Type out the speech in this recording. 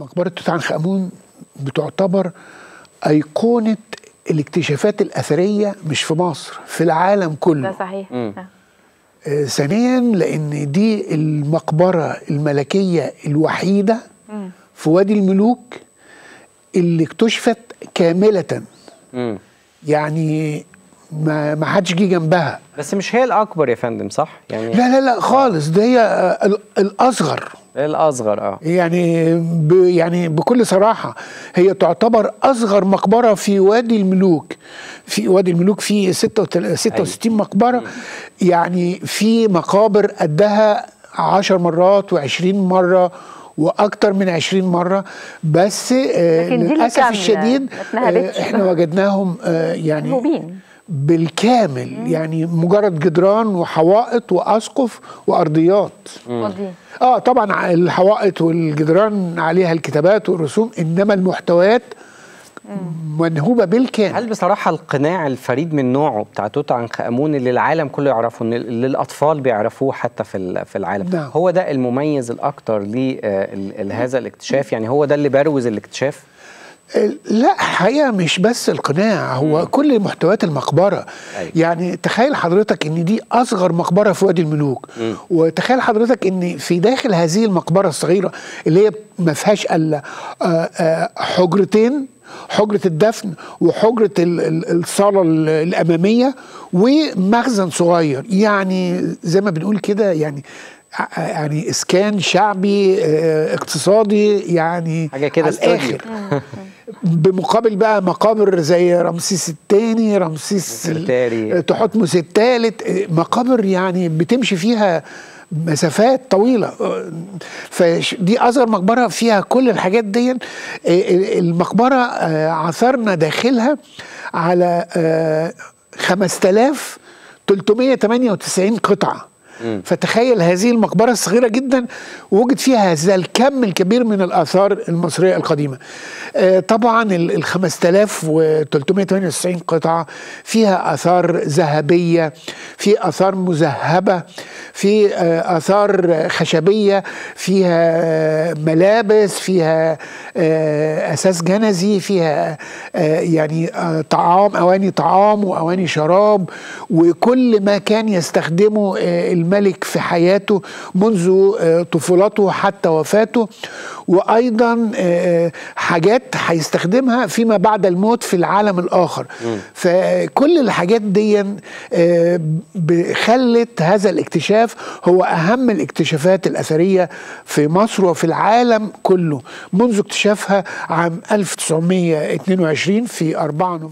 مقبرة توت عنخ آمون بتعتبر أيقونة الاكتشافات الأثرية مش في مصر في العالم ده كله صحيح مم. آه. آه، ثانيا لأن دي المقبرة الملكية الوحيدة مم. في وادي الملوك اللي اكتشفت كاملة مم. يعني ما ما حدش جه جنبها. بس مش هي الأكبر يا فندم صح؟ يعني لا لا لا خالص. ده هي آه، ال- الأصغر. هي الأصغر آه. يعني ب يعني بكل صراحة هي تعتبر أصغر مقبرة في وادي الملوك. في وادي الملوك في 66 مقبرة. يعني في مقابر قدها 10 مرات و20 مرة وأكتر من 20 مرة. بس آه لكن دي اللي للأسف الشديد. آه إحنا وجدناهم آه يعني مهوبين. بالكامل يعني مجرد جدران وحوائط وأسقف وأرضيات. فاضيين آه طبعا الحوائط والجدران عليها الكتابات والرسوم إنما المحتويات منهوبة بالكامل. هل بصراحة القناع الفريد من نوعه بتاع توت عنخ آمون اللي العالم كله يعرفه إن اللي الأطفال بيعرفوه حتى في ال- في العالم نعم. هو ده المميز الأكتر لهذا الاكتشاف؟ يعني هو ده اللي بروز الاكتشاف؟ لا حقيقة مش بس القناع هو كل محتويات المقبرة. أيوة. يعني تخيل حضرتك إن دي أصغر مقبرة في وادي الملوك وتخيل حضرتك إن في داخل هذه المقبرة الصغيرة اللي هي ما فيهاش الا آه، آه، حجرتين حجرة الدفن وحجرة ال- ال- الصالة ال- الأمامية ومخزن صغير. يعني زي ما بنقول كده يعني ع- يعني إسكان شعبي آه، اقتصادي يعني حاجة كده على. بمقابل بقى مقابر زي رمسيس الثاني رمسيس. تحتمس الثالث مقابر يعني بتمشي فيها مسافات طويلة. فدي أصغر مقبرة فيها كل الحاجات دي المقبرة آه، عثرنا داخلها على آه، 5398 فتخيل هذه المقبرة الصغيرة جدا وجد فيها هذا الكم الكبير من الآثار المصرية القديمة. آه، طبعا ال ال 5398 قطعة فيها آثار ذهبية في آثار مذهبة في آه، آثار خشبية فيها آه، ملابس فيها آه، أساس جنزي فيها يعني طعام أواني طعام وأواني شراب وكل ما كان يستخدمه الملك في حياته منذ طفولته حتى وفاته. وأيضا آه، حاجات هيستخدمها فيما بعد الموت في العالم الآخر. فكل الحاجات دي آه، خلت هذا الاكتشاف هو أهم الاكتشافات الأثرية في مصر وفي العالم كله منذ اكتشافها عام 1922 في 4 نوفمبر.